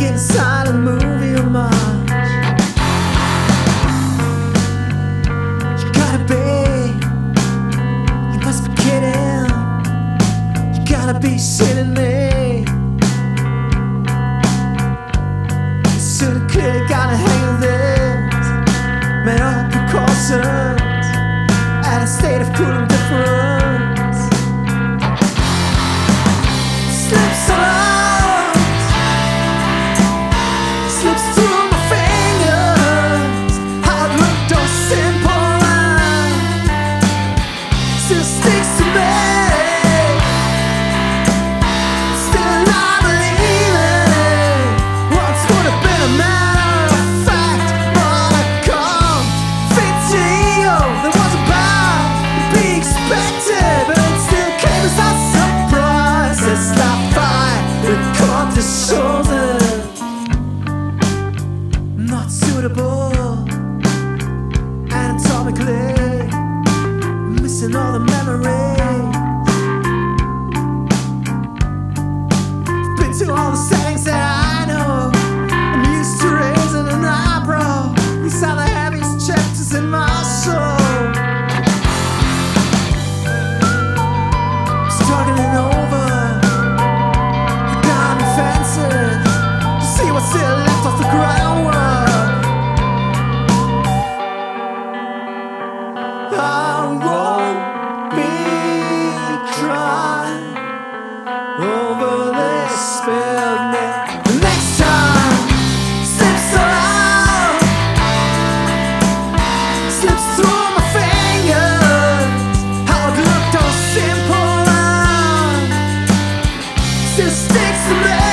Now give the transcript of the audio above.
inside a movie. You gotta be, you must be kidding. You gotta be sitting me. You should have got a hang of this, man. Oh, incredible anatomically missing all the memory. been to all the Just sticks and me